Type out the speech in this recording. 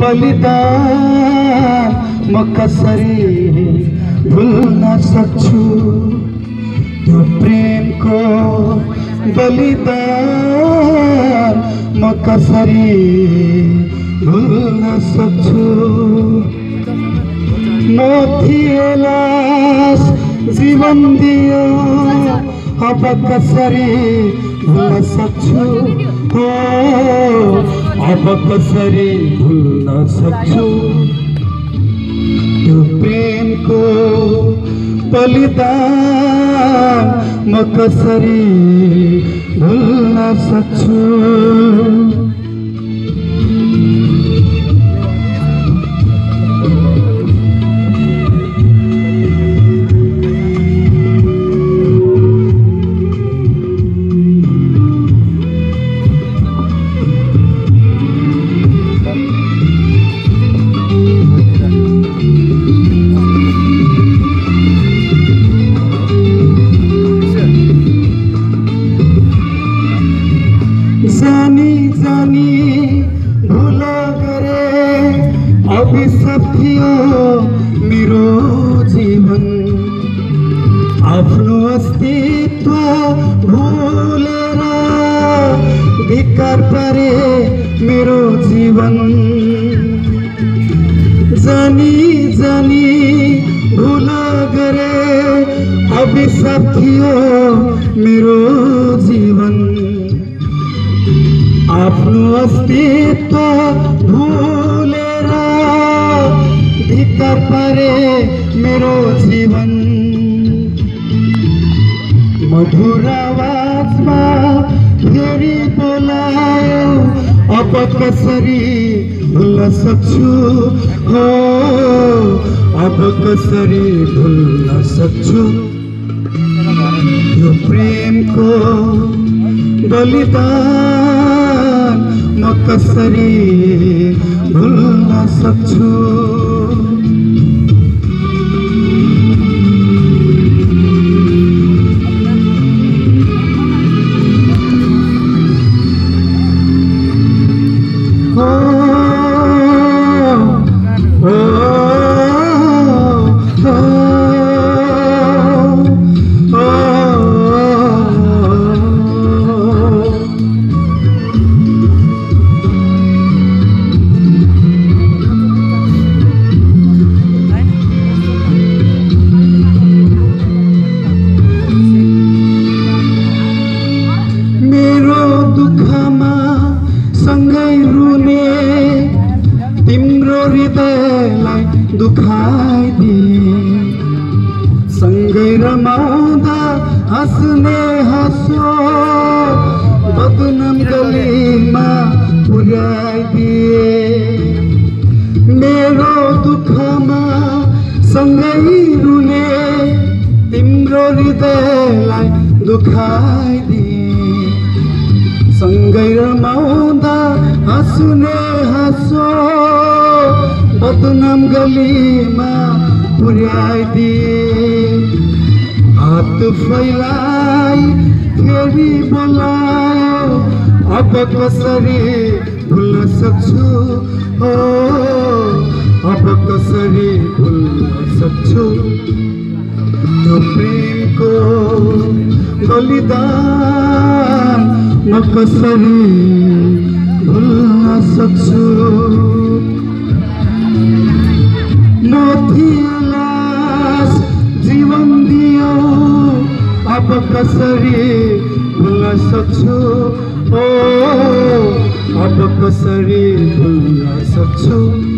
बलिदान म कसरी भुल्न सक्छु? त्यो प्रेमको बलिदान म कसरी भुल्न सक्छु? म थिएलास जीवन दियो अब कसरी भुल्न सक्छु? हो अब कसरी भुल्न सक्छु त्यो प्रेमको बलिदान म कसरी भुल्न सक्छु जानी जानी भुल गरे अभिशाप थियो मेरो जीवन। आफ्नो अस्तित्व भुलेर धिक्कार परे मेरो जीवन। जानी जानी भुल गरे। अभिशाप थियो मेरो जीवन। आफ्नो अस्तित्व भुलेर धिक्कार परे मेरो जीवन। मधुर आवाजमा फेरि बोलायो अब कसरी भुल्न सक्छु? हो अब कसरी भुल्न सक्छु? यो प्रेमको बलिदान म कसरी भुल्न सक्छु? सँगै रुने तिम्रो हृदयलाई दुखाइदिए सँगै रमाउँदा हाँस्ने हाँसो बदनाम गलीमा पुर्याइदिए मेरो दुःखमा सँगै रुने तिम्रो हृदयलाई दुखाइदिए सँगै रमाउँदा हाँस्ने हाँसो बदनाम गलीमा पुर्याइदिए। हात फैलाई फेरि बोलायो अब कसरी भुल्न सक्छु? हो अब कसरी भुल्न सक्छु? त्यो प्रेमको बलिदान म कसरी सक्छु। म थिएलास जीवन दियो अब कसरी भुल्न सक्छु? ओ अब कसरी भुल्न सक्छु?